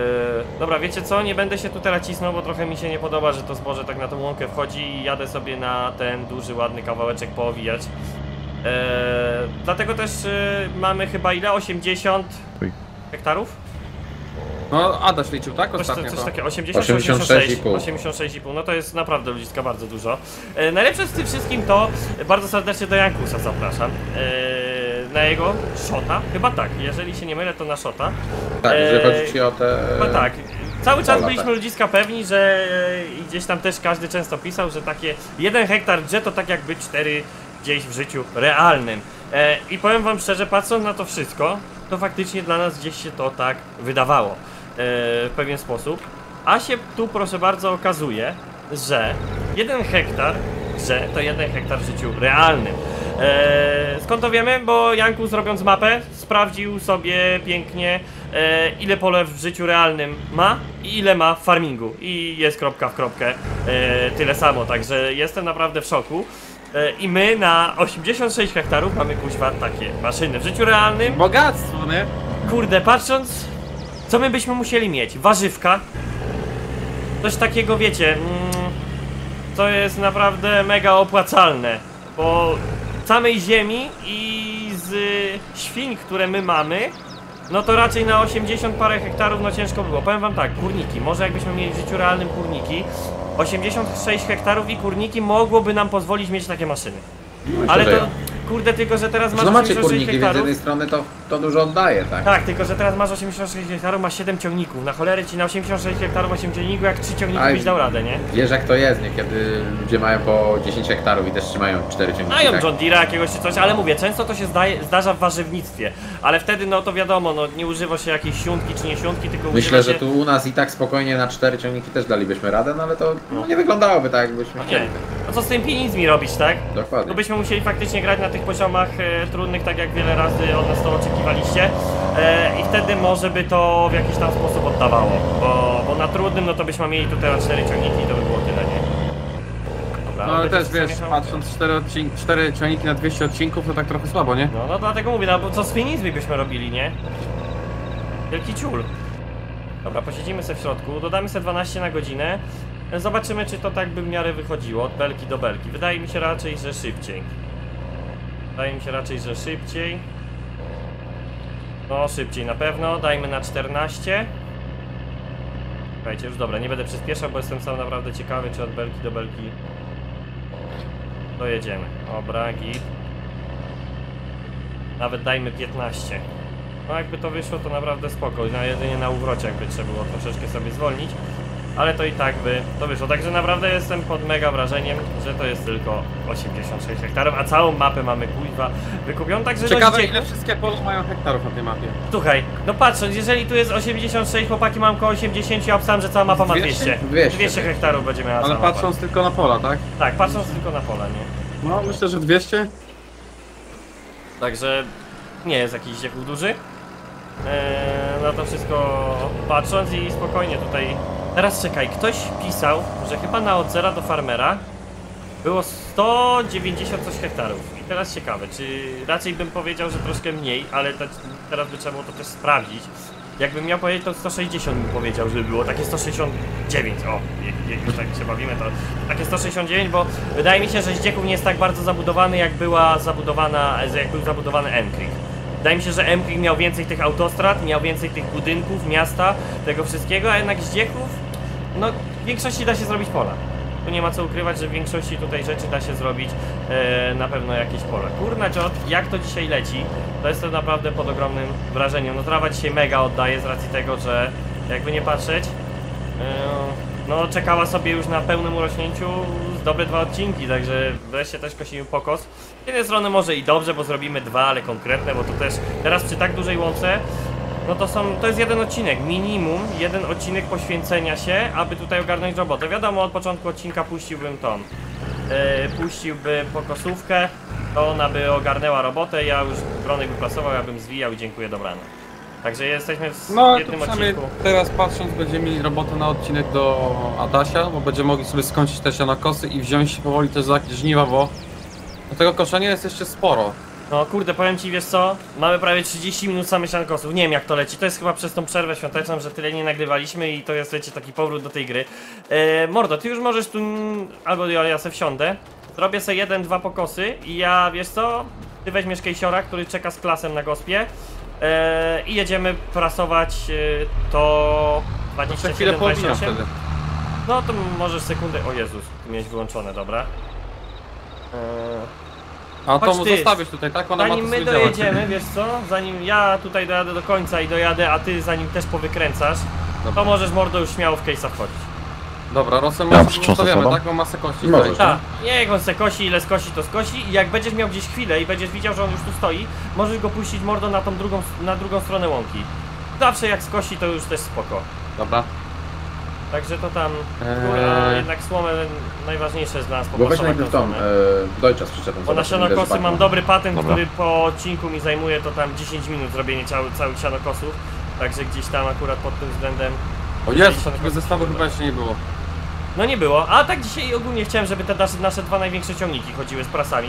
dobra, wiecie co? Nie będę się tu teraz cisnął, bo trochę mi się nie podoba, że to zboże tak na tą łąkę wchodzi i jadę sobie na ten duży, ładny kawałeczek poowijać. Yy, dlatego też yy, mamy chyba ile? 80 Uj. hektarów? No, Adaś liczył, tak? Coś, Ostatnio coś to. takiego, 80 czy 86, 86,5. 86,5, no to jest naprawdę ludziska bardzo dużo. E, najlepsze z tym wszystkim to, bardzo serdecznie do Jankusa zapraszam, e, na jego shota, chyba tak, jeżeli się nie mylę to na shota. Tak, Eee, że chodzi ci o te... Chyba tak, cały czas byliśmy tak. ludziska pewni, że e, i gdzieś tam też każdy często pisał, że takie jeden hektar drzew to tak jakby cztery gdzieś w życiu realnym. E, I powiem wam szczerze, patrząc na to wszystko, to faktycznie dla nas gdzieś się to tak wydawało e, w pewien sposób. A się tu proszę bardzo okazuje, że jeden hektar że to jeden hektar w życiu realnym. E, skąd to wiemy? Bo Jankus robiąc mapę sprawdził sobie pięknie e, ile pole w życiu realnym ma i ile ma w farmingu i jest kropka w kropkę e, tyle samo, także jestem naprawdę w szoku. E, I my na 86 hektarów mamy kuźwa takie maszyny. W życiu realnym Bogactwo, nie? Kurde, patrząc, co my byśmy musieli mieć? Warzywka. Coś takiego, wiecie, mm, to jest naprawdę mega opłacalne, bo samej ziemi i z świń, które my mamy, no to raczej na 80 parę hektarów no ciężko było. Powiem wam tak, kurniki, może jakbyśmy mieli w życiu realnym kurniki, 86 hektarów i kurniki mogłoby nam pozwolić mieć takie maszyny. Ale że to, kurde, tylko że teraz masz No macie 86 kurniki, więc z hektarów. jednej strony to, to dużo oddaje, tak? Tak, tylko że teraz masz 86 hektarów, masz 7 ciągników. Na cholerę ci na 86 hektarów 8 ciągników, jak 3 ciągniki Aj. byś dał radę, nie? Wiesz jak to jest, niekiedy ludzie mają po 10 hektarów i też trzymają 4 ciągniki. Mają tak? John Deere'a jakiegoś czy coś, ale mówię, często to się zdaje, zdarza w warzywnictwie. Ale wtedy, no to wiadomo, no nie używa się jakiejś siódmki czy nie siódmki, tylko Myślę, używa że się... tu u nas i tak spokojnie na 4 ciągniki też dalibyśmy radę, no ale to no, nie wyglądałoby tak, jakbyśmy Nie. chcieli. No co z tymi pieniędzmi robić, tak? Dokładnie. No byśmy musieli faktycznie grać na tych poziomach e, trudnych, tak jak wiele razy od nas to oczekiwaliście. E, I wtedy może by to w jakiś tam sposób oddawało. Bo, bo na trudnym, no to byśmy mieli tu teraz 4 ciągniki i to by było tyle, nie? No ale też wiesz, patrząc 4, odcin- 4 ciągniki na 200 odcinków, to tak trochę słabo, nie? No, no dlatego mówię, no bo co z pieniędzmi byśmy robili, nie? Wielki ciul. Dobra, posiedzimy sobie w środku, dodamy sobie 12 na godzinę. Zobaczymy, czy to tak by w miarę wychodziło, od belki do belki. Wydaje mi się raczej, że szybciej. Wydaje mi się raczej, że szybciej. No, szybciej na pewno. Dajmy na 14. Słuchajcie, już dobra, nie będę przyspieszał, bo jestem sam naprawdę ciekawy, czy od belki do belki dojedziemy. Dobra, git. Nawet dajmy 15. No jakby to wyszło, to naprawdę spoko. Na jedynie na uwrocie jakby trzeba było troszeczkę sobie zwolnić. Ale to i tak by to wyszło. Także naprawdę jestem pod mega wrażeniem, że to jest tylko 86 hektarów, a całą mapę mamy kuźwa wykupioną. Także Ciekawe dość ile wszystkie pola mają hektarów na tej mapie. Słuchaj, no patrząc, jeżeli tu jest 86, chłopaki mam koło 80, ja obstałem, że cała mapa ma 200. 200? 200. 200 hektarów będzie miała Ale cała mapa. patrząc tylko na pola, tak? Tak, patrząc tylko na pola, nie? No myślę, że 200. Także nie jest jakiś dziechów duży. Eee, na to wszystko patrząc i spokojnie tutaj. Teraz czekaj, ktoś pisał, że chyba na od zera do farmera było 190 coś hektarów. I teraz ciekawe, czy raczej bym powiedział, że troszkę mniej, ale to, teraz by trzeba było to też sprawdzić. Jakbym miał powiedzieć, to 160 bym powiedział, żeby było takie 169. O, jak- już tak się bawimy, to takie 169, bo wydaje mi się, że Zdziechów nie jest tak bardzo zabudowany, jak była zabudowana, jak był zabudowany Emkrik. Wydaje mi się, że Emkrik miał więcej tych autostrad, miał więcej tych budynków, miasta, tego wszystkiego, a jednak Zdziechów, no w większości da się zrobić pola. Tu nie ma co ukrywać, że w większości tutaj rzeczy da się zrobić e, na pewno jakieś pola. Kurna Jot, jak to dzisiaj leci, to jestem naprawdę pod ogromnym wrażeniem. No trawa dzisiaj mega oddaje z racji tego, że jakby nie patrzeć, e, no czekała sobie już na pełnym urośnięciu dobre dwa odcinki, także wreszcie też kosimy pokos. Z jednej strony może i dobrze, bo zrobimy dwa, ale konkretne, bo to też teraz przy tak dużej łące no to są, to jest jeden odcinek, minimum jeden odcinek poświęcenia się, aby tutaj ogarnąć robotę. Wiadomo, od początku odcinka puściłbym tą, puściłbym pokosówkę, to ona by ogarnęła robotę, ja już bronek wypracował, ja bym zwijał i dziękuję, dobranoc. Także jesteśmy w No jednym odcinku. teraz patrząc będziemy mieli robotę na odcinek do Adasia, bo będziemy mogli sobie skończyć te sianokosy i wziąć się powoli też za jakieś żniwa, bo do tego koszenia jest jeszcze sporo. No kurde, powiem ci, wiesz co, mamy prawie 30 minut samych siankosów, nie wiem jak to leci, to jest chyba przez tą przerwę świąteczną, że tyle nie nagrywaliśmy i to jest, leci taki powrót do tej gry. E, Mordo, ty już możesz tu, albo ja, ja se wsiądę, zrobię sobie jeden, dwa pokosy i ja, wiesz co, ty weźmiesz kejsiora, który czeka z klasem na gospie i jedziemy prasować e, to Za 27, chwilę połowina 28. wtedy. No to możesz sekundę, o Jezus, miałeś wyłączone, dobra. E, A to mu zostawisz tutaj, tak? Ona Zanim ma to my działać. dojedziemy, wiesz co? Zanim ja tutaj dojadę do końca i dojadę, a ty zanim też powykręcasz, to Dobra, możesz mordo już śmiało w case'a wchodzić. Dobra Rosem Ja zostawiamy, tak? Bo masę kości tutaj. Tak, niech on se kosi, ile skosi, to skosi i jak będziesz miał gdzieś chwilę i będziesz widział, że on już tu stoi, możesz go puścić mordo na tą drugą, na drugą stronę łąki. Zawsze jak skosi, to już też spoko. Dobra. Także to tam, Eee. a jednak słomę najważniejsze jest dla nas Bo weź najpierw słomę. e, Dojcza z przyczepą. Bo na sianokosy mam ma. dobry patent, Dobra. który po odcinku mi zajmuje to tam 10 minut zrobienie całych, całych sianokosów. Także gdzieś tam akurat pod tym względem. O Jezu, takiego zestawu chyba jeszcze nie było. No nie było, a tak dzisiaj ogólnie chciałem, żeby te nasze, dwa największe ciągniki chodziły z prasami.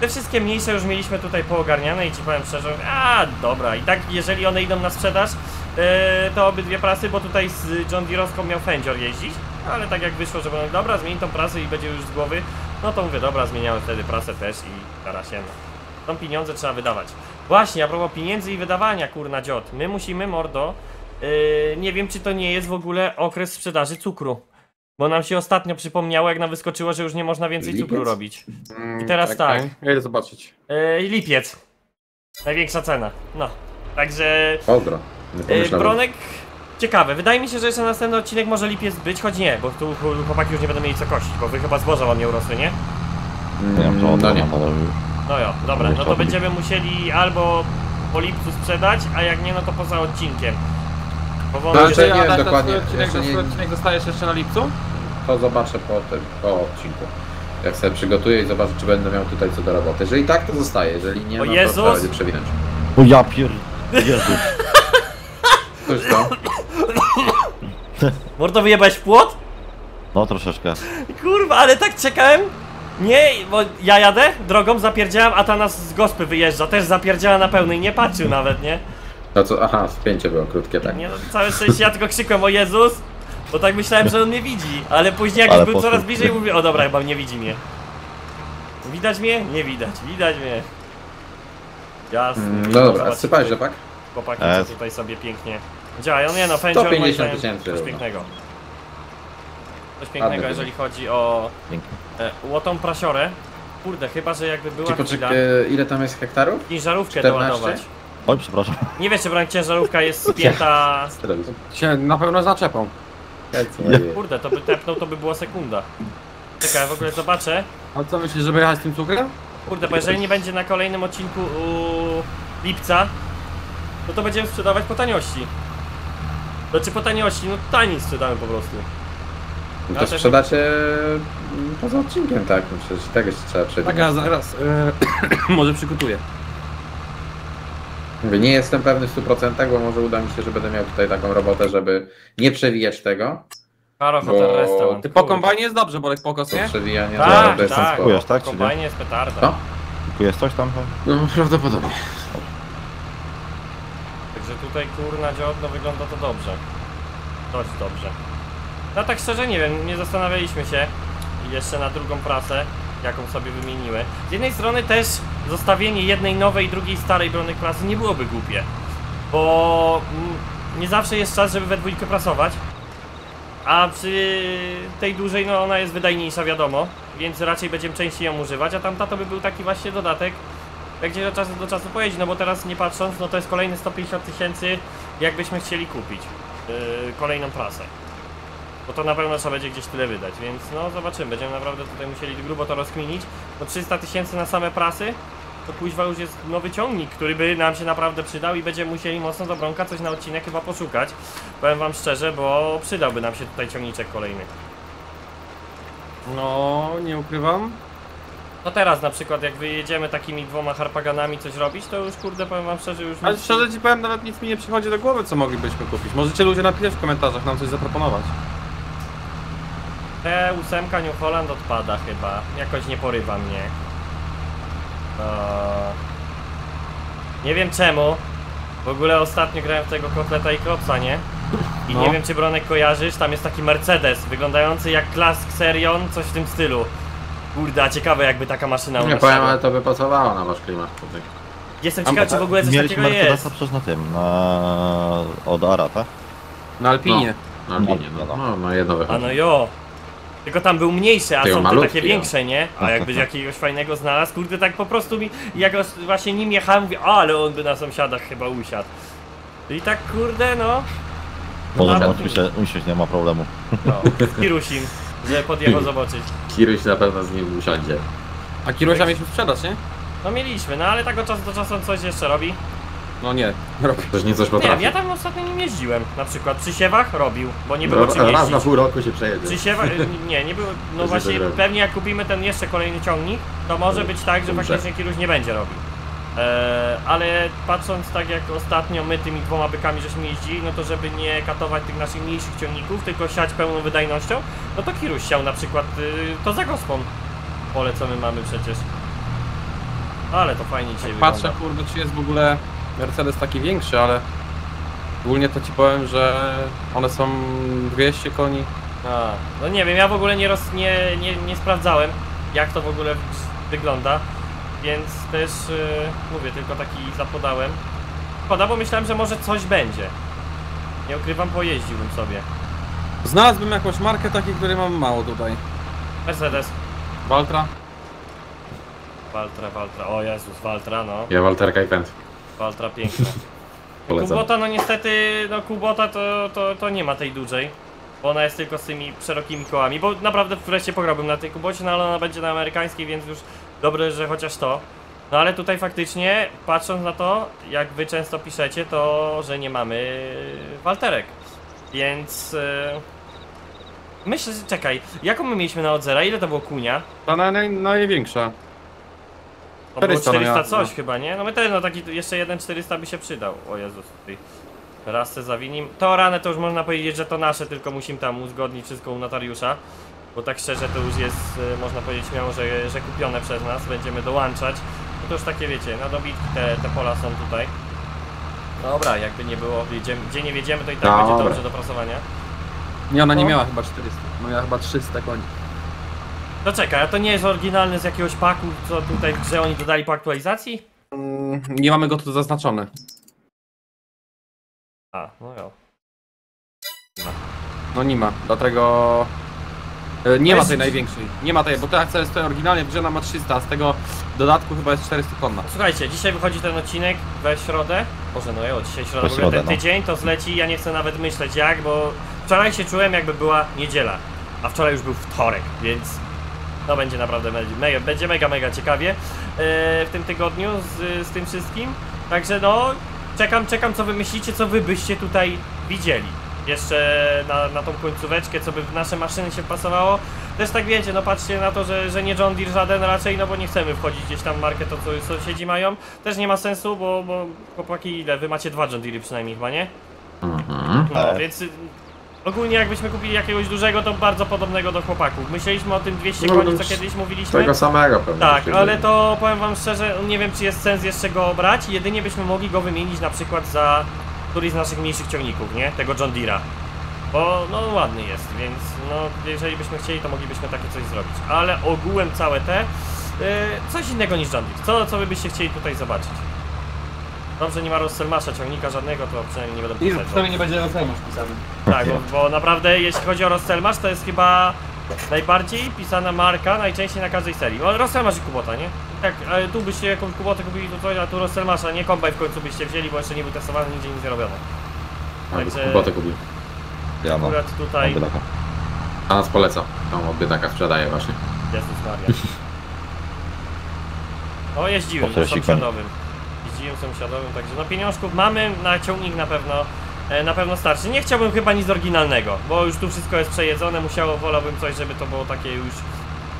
Te wszystkie mniejsze już mieliśmy tutaj poogarniane i ci powiem szczerze, a dobra, i tak jeżeli one idą na sprzedaż, e, to obydwie prasy, bo tutaj z John Deere'owską miał Fendzior jeździć, ale tak jak wyszło, że będą, dobra, zmień tą prasę i będzie już z głowy, no to mówię, dobra, zmieniałem wtedy prasę też i na się. Tą pieniądze trzeba wydawać. Właśnie, a propos pieniędzy i wydawania, kurna dziot, my musimy, mordo, e, nie wiem czy to nie jest w ogóle okres sprzedaży cukru. Bo nam się ostatnio przypomniało, jak nam wyskoczyło, że już nie można więcej Lipiec? cukru robić. Mm, I teraz tak. Ja idę zobaczyć. E, lipiec. Największa cena. No. Także. Nie E, pomyślałem. Bronek. Ciekawe, wydaje mi się, że jeszcze następny odcinek może lipiec być, choć nie, bo tu ch- chłopaki już nie będą mieli co kosić, bo wy chyba zboża wam nie urosły, nie? Mm, Nie wiem, co on No nie. No jo, dobra, no to będziemy musieli albo po lipcu sprzedać, a jak nie, no to poza odcinkiem. Wam No, jeszcze nie wiem Adaś, dokładnie, swój odcinek, jeszcze nie- odcinek dostajesz jeszcze na lipcu? To zobaczę po tym, po odcinku. Jak sobie przygotuję i zobaczę, czy będę miał tutaj co do roboty. Jeżeli tak, to zostaje. Jeżeli nie, O no to Jezus! trzeba będzie przewinąć. O ja pier... Jezus. Cóż to? Mordo wyjebałeś w płot? No troszeczkę. Kurwa, ale tak czekałem. Nie, bo ja jadę drogą, zapierdziałem, a ta nas z gospy wyjeżdża, też zapierdziała na pełnej, nie patrzył nawet, nie? No co, aha, spięcie było krótkie, tak. Nie no, całe szczęście ja tylko krzykłem o Jezus, bo tak myślałem, że on mnie widzi, ale później jak Ale już był coraz bliżej mówię, o dobra, chyba nie widzi mnie. Widać mnie? Nie widać, widać mnie. Jasne. Mm, No dobra, sypałeś rzepak? Chłopaki, E. co tutaj sobie pięknie działają. Nie no, Fędzior 150 moim zdaniem tysięcy Coś pięknego. Coś pięknego, Ładny jeżeli chodzi o e, łotą prasiorę. Kurde, chyba, że jakby była Czy chwila, poczekaj, ile tam jest hektarów? ciężarówkę 14? doładować. Oj, przepraszam. Nie wiesz, czy brak ciężarówka jest spięta... Się na pewno zaczepą. Kurde, to by tepnął, to by była sekunda. Czekaj, w ogóle zobaczę. A co myślisz, żeby jechać z tym cukrem? Kurde, bo jeżeli nie będzie na kolejnym odcinku u lipca, no to będziemy sprzedawać po taniości. Znaczy po taniości, no taniej sprzedamy po prostu. No to sprzedacie mm, poza odcinkiem, tak? Przecież tego jeszcze trzeba przebić. Tak, a zaraz. E, może przygotuję. Mówię, nie jestem pewny w 100%, bo może uda mi się, że będę miał tutaj taką robotę, żeby nie przewijać tego. Karo Bo- Restaurant. Ty po kombajnie jest dobrze, Bolek pokos, To nie? przewijanie to Tak, jest tak. Kupujesz, tak, czy nie? Kombajnie jest petarda. Co? Tu jest coś tam? No prawdopodobnie. Także tutaj kurna dziot, no wygląda to dobrze. Dość dobrze. No tak szczerze nie wiem, nie zastanawialiśmy się jeszcze na drugą pracę, jaką sobie wymieniły. Z jednej strony też zostawienie jednej nowej, drugiej starej brony klasy nie byłoby głupie. Bo mm, nie zawsze jest czas, żeby we dwójkę prasować. A przy tej dużej, no ona jest wydajniejsza, wiadomo, więc raczej będziemy częściej ją używać, a tamta to by był taki właśnie dodatek, jak gdzie od czasu do czasu pojeździ, no bo teraz nie patrząc, no to jest kolejne 150 tysięcy, jakbyśmy chcieli kupić yy, kolejną prasę. Bo to na pewno trzeba będzie gdzieś tyle wydać, więc no zobaczymy, będziemy naprawdę tutaj musieli grubo to rozkminić. No 300 tysięcy na same prasy, to kuźwa już jest nowy ciągnik, który by nam się naprawdę przydał i będziemy musieli mocno do Bronka coś na odcinek chyba poszukać. Powiem wam szczerze, bo przydałby nam się tutaj ciągniczek kolejny. No, nie ukrywam. No teraz na przykład jak wyjedziemy takimi dwoma harpaganami coś robić, to już kurde powiem wam szczerze już... Ale szczerze ci powiem, nawet nic mi nie przychodzi do głowy, co moglibyśmy kupić. Możecie ludzie napisać w komentarzach, nam coś zaproponować. T8 New Holland odpada chyba. Jakoś nie porywa mnie. Eee, Nie wiem czemu. W ogóle ostatnio grałem w tego kotleta i kropsa, nie? I No. nie wiem czy Bronek kojarzysz, tam jest taki Mercedes wyglądający jak Clask Serion, coś w tym stylu. Kurde, a ciekawe jakby taka maszyna u Nie powiem, ale to by pasowało na wasz klimat tutaj. Jestem ciekaw czy w ogóle coś takiego jest. Mercedesa przecież na tym, na... od Arata. Na Alpinie. No, linie, no. No, no, no jedno A wychodzi. no jo. Tylko tam był mniejszy, a Ty, są te malutki, takie jo. większe, nie? A jakbyś jakiegoś fajnego znalazł, kurde, tak po prostu mi, jak właśnie nim jechałem, mówię, "O, ale on by na sąsiadach chyba usiadł. I tak, kurde, no, Może No, no, się usiąść, nie ma problemu. no, Kirusin, że podjechał zobaczyć. Kiryś na pewno z nim usiądzie. A Kirosia mieliśmy sprzedać, nie? No mieliśmy, no ale tak od czasu do czasu on coś jeszcze robi. No nie, robi. Też nie coś Nie wiem, potrafi. ja tam ostatnio nim jeździłem, na przykład przy siewach robił, bo nie było No, czym raz na jeździć. pół roku się przejedzie. Przy siewach, nie, nie było, no właśnie, pewnie jak kupimy ten jeszcze kolejny ciągnik, to może być tak, że Dobrze. faktycznie Kiruś nie będzie robił. Eee, ale patrząc tak jak ostatnio my tymi dwoma bykami żeśmy jeździli, no to żeby nie katować tych naszych mniejszych ciągników, tylko siać pełną wydajnością, no to Kiruś siał na przykład y, to za gospą. Pole co my mamy przecież. Ale to fajnie dzisiaj Patrzę, wygląda. kurde, czy jest w ogóle Mercedes taki większy, ale ogólnie to ci powiem, że one są 200 koni. A, no nie wiem, ja w ogóle nie, roz, nie, nie, nie sprawdzałem, jak to w ogóle wygląda, więc też y, mówię, tylko taki zapodałem. Szkoda, bo myślałem, że może coś będzie. Nie ukrywam, pojeździłbym sobie. Znalazłbym jakąś markę takiej, której mam mało tutaj. Mercedes, Waltra? Valtra, Valtra, o Jezus, Valtra, no. Ja Walterka i pęd. Valtra piękna. Polecam. Kubota, no niestety, no Kubota to, to, to nie ma tej dużej. Bo ona jest tylko z tymi szerokimi kołami, bo naprawdę wreszcie pograłbym na tej Kubocie, no ale ona będzie na amerykańskiej, więc już dobre, że chociaż to. No ale tutaj faktycznie, patrząc na to, jak wy często piszecie, to, że nie mamy walterek. Więc... e, Myślę, że czekaj, jaką my mieliśmy na od zera? Ile to było kunia? Ta naj, naj, największa. To było 400 no 400 miała, coś no. chyba, nie? No my też, no taki jeszcze jeden 400 by się przydał. O Jezus, tutaj. Raz se zawinim. To ranę to już można powiedzieć, że to nasze, tylko musimy tam uzgodnić wszystko u notariusza. Bo tak szczerze to już jest, e, można powiedzieć śmiało, że, że kupione przez nas. Będziemy dołączać. No to już takie wiecie, no dobitki te, te pola są tutaj. Dobra, jakby nie było, wiedziemy, gdzie nie wiedziemy, to i tak Dobra. będzie dobrze do prasowania. Nie, ona nie No. miała chyba 400. No ja chyba 300 koni. No czekaj, a to nie jest oryginalny z jakiegoś paku, co tutaj w grze oni dodali po aktualizacji? Mm, Nie mamy go tu zaznaczone. A, no jo. No nie ma, dlatego E, Nie To ma jest- tej największej. Nie ma tej, bo ta akcja jest tutaj oryginalnie, że ona ma 300, a z tego dodatku chyba jest 400 konna. Słuchajcie, dzisiaj wychodzi ten odcinek we środę. Boże, no ja, dzisiaj środa, w środę, ten no. tydzień to zleci, ja nie chcę nawet myśleć jak, bo wczoraj się czułem jakby była niedziela, a wczoraj już był wtorek, więc no będzie naprawdę me- mega, będzie mega, mega ciekawie e, w tym tygodniu z, z tym wszystkim. Także no, czekam, czekam co wy myślicie, co wy byście tutaj widzieli. Jeszcze na, na tą końcóweczkę, co by w nasze maszyny się pasowało. Też tak wiecie, no patrzcie na to, że, że nie John Deere żaden raczej, no bo nie chcemy wchodzić gdzieś tam w markę to, co sąsiedzi mają. Też nie ma sensu, bo, bo chłopaki ile? Wy macie dwa John Deere przynajmniej chyba, nie? Mhm. No, Tak. więc ogólnie jakbyśmy kupili jakiegoś dużego, to bardzo podobnego do chłopaków. Myśleliśmy o tym 200 No, koni, no, co kiedyś mówiliśmy. Tego samego pewnie. Tak, ale to powiem wam szczerze, nie wiem czy jest sens jeszcze go brać. Jedynie byśmy mogli go wymienić na przykład za któryś z naszych mniejszych ciągników, nie? Tego John Deere'a. Bo no ładny jest, więc no jeżeli byśmy chcieli, to moglibyśmy takie coś zrobić. Ale ogółem całe te, y, coś innego niż John Deere. Co, co wy byście chcieli tutaj zobaczyć? Dobrze, nie ma Rosselmasza ciągnika żadnego, to przynajmniej nie będę I pisać. przynajmniej nie będzie Rosselmasz pisany. Tak, bo, bo naprawdę jeśli chodzi o Rosselmasz, to jest chyba najbardziej pisana marka najczęściej na każdej serii. O, Rosselmasz i Kubota, nie? Tak, ale tu byście jakąś Kubotę kupili, to coś, a tu Rosselmasza, nie kombaj w końcu byście wzięli, bo jeszcze nie był testowany, nigdzie nic nie robione. Albo Także Kubotę kupił. Ja mam. akurat tutaj... Mam. A nas poleca. Tą od biedaka sprzedaje właśnie. Jezus Maria. O, jeździłem Potresik sąsiadowym. Jeździłem sąsiadowym, także no pieniążków mamy na ciągnik na pewno e, na pewno starczy. Nie chciałbym chyba nic oryginalnego, bo już tu wszystko jest przejedzone, musiało, wolałbym coś, żeby to było takie już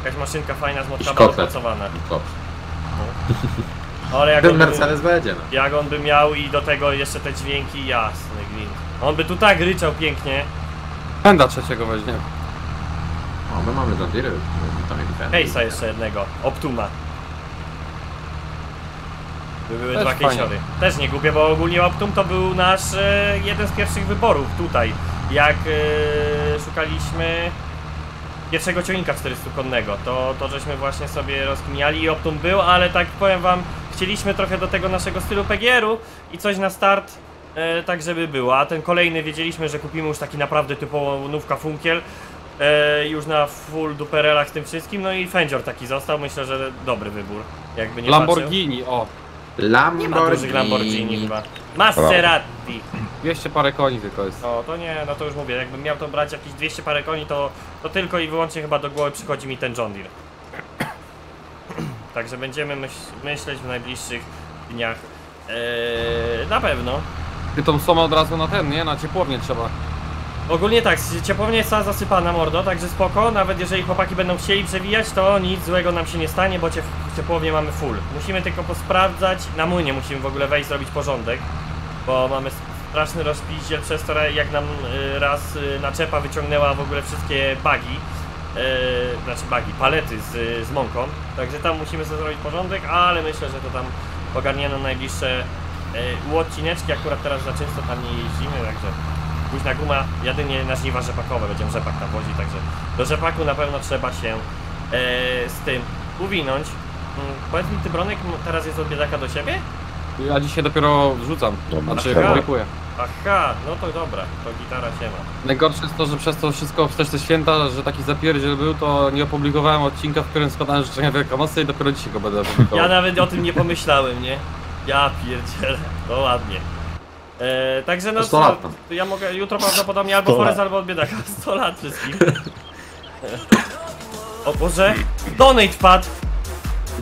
jakaś maszynka fajna z kotlet. dopracowana. Dobrze. Ale jak Ten on, by, Mercedes będzie, no. jak on by miał i do tego jeszcze te dźwięki, jasny gwint. On by tu tak ryczał pięknie. Penda trzeciego weźmie. O, my mamy John Deere. Case'a jeszcze jednego, Optuma. By były dwa case'ory. Też nie głupie, bo ogólnie Optum to był nasz e, jeden z pierwszych wyborów tutaj. Jak e, szukaliśmy pierwszego ciągnika 400-konnego, to, to żeśmy właśnie sobie rozkminiali i Optum był, ale tak powiem wam, chcieliśmy trochę do tego naszego stylu PGR-u i coś na start e, tak żeby było, a ten kolejny wiedzieliśmy, że kupimy już taki naprawdę typowo nówka funkiel, e, już na full duperelach z tym wszystkim, no i Fendior taki został, myślę, że dobry wybór, jakby nie. Lamborghini, o. Lamborghini. Nie ma dużych Lamborghini chyba. Maserati. 200 parę koni tylko jest. No to nie, no to już mówię, jakbym miał to brać jakieś 200 parę koni, to, to tylko i wyłącznie chyba do głowy przychodzi mi ten John Deere. Także będziemy myśl, myśleć w najbliższych dniach. Eee, na pewno. Ty tą somę od razu na ten, nie? Na ciepłownię trzeba. Ogólnie tak, ciepłownia jest cała zasypana mordo, także spoko, nawet jeżeli chłopaki będą chcieli przewijać, to nic złego nam się nie stanie, bo ciep ciepłownię mamy full. Musimy tylko posprawdzać, na młynie musimy w ogóle wejść, zrobić porządek, bo mamy straszny rozpiździel przez to, jak nam y, raz y, naczepa wyciągnęła w ogóle wszystkie bagi, y, znaczy bagi, palety z, z mąką, także tam musimy sobie zrobić porządek, ale myślę, że to tam ogarniemy najbliższe y, odcineczki, akurat teraz za często tam nie jeździmy, także późna guma, jedynie na żniwa rzepakowe, będziemy rzepak tam wozić, także do rzepaku na pewno trzeba się e, z tym uwinąć. Mm, powiedz mi, ty Bronek teraz jest od biedaka do ciebie? Ja dzisiaj dopiero wrzucam. Dobra, Znaczy, trzeba. publikuję. Aha, no to dobra, to gitara się ma. Najgorsze jest to, że przez to wszystko, też te święta, że taki zapierdziel był, to nie opublikowałem odcinka, w którym składałem życzenia wielkanocne i dopiero dzisiaj go będę Ja opublikował. nawet o tym nie pomyślałem, nie? Ja pierdzielę, to ładnie. E, także no To 100 co, lat, no. to ja mogę jutro prawdopodobnie albo 100 Forest, albo od biedaka. 100 lat wszystkim. O Boże, donate wpadł!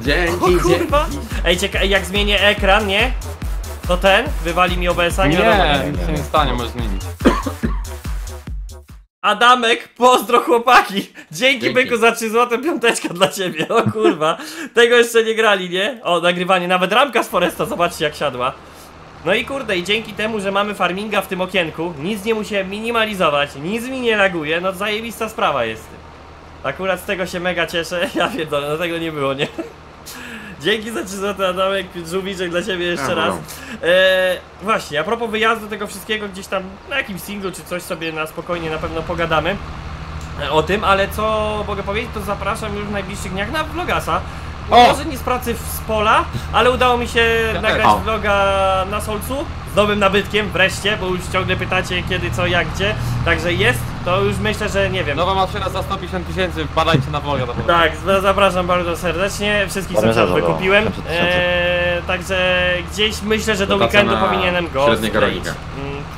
O Dzięki, dzięki. kurwa! Ej, cieka- jak zmienię ekran, nie? To ten wywali mi OBS-a? Nie, wiadomo. nic się nie stanie, możesz zmienić. Adamek, pozdro chłopaki! Dzięki, Dzięki. byku za 3 zł piąteczka dla ciebie, o kurwa. Tego jeszcze nie grali, nie? O, nagrywanie, nawet ramka z Foresta, zobaczcie jak siadła. No i kurde, i dzięki temu, że mamy farminga w tym okienku, nic nie musiałem minimalizować, nic mi nie laguje, no zajebista sprawa jest. Akurat z tego się mega cieszę, ja pierdolę, no tego nie było, nie? Dzięki za 3 zł Adamek, żółwiczek dla ciebie jeszcze raz. no. E, właśnie, a propos wyjazdu tego wszystkiego, gdzieś tam na jakimś singlu czy coś sobie na spokojnie na pewno pogadamy e, o tym, ale co mogę powiedzieć, to zapraszam już w najbliższych dniach na vlogasa. O! Może nie z pracy z pola, ale udało mi się Ja nagrać. O. vloga na Solcu z nowym nabytkiem wreszcie, bo już ciągle pytacie kiedy, co, jak, gdzie. Także jest, to już myślę, że nie wiem. Nowa maszyna za 150 tysięcy, wpadajcie na wolę. do Tak, za- zapraszam bardzo serdecznie. Wszystkich sąsiadów Zarzo, wykupiłem. 500 tysięcy. Eee, także gdzieś myślę, że do Dotacja weekendu powinienem go średniego.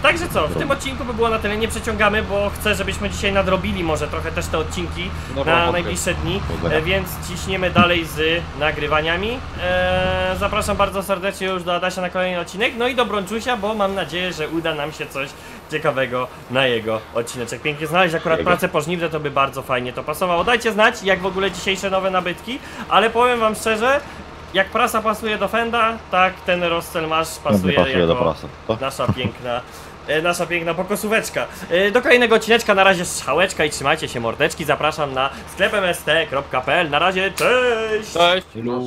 Także co, w tym odcinku by było na tyle. Nie przeciągamy, bo chcę, żebyśmy dzisiaj nadrobili może trochę też te odcinki Dobra, na okej. najbliższe dni. Powodzenia. E, więc ciśniemy dalej z nagrywaniami. Eee, zapraszam bardzo serdecznie już do Adasia na kolejny odcinek. No i do Brączusia, bo mam nadzieję, że uda nam się coś ciekawego na jego odcineczek. Pięknie znaleźć akurat Jego. pracę po żniwne, to by bardzo fajnie to pasowało. Dajcie znać, jak w ogóle dzisiejsze nowe nabytki, ale powiem wam szczerze, jak prasa pasuje do Fenda, tak ten rozstel masz pasuje, pasuje jako do prasy. To? nasza piękna e, nasza piękna pokosóweczka. E, Do kolejnego odcineczka, na razie strzałeczka i trzymajcie się mordeczki. Zapraszam na sklepem st.pl. Na razie, cześć! Cześć! No.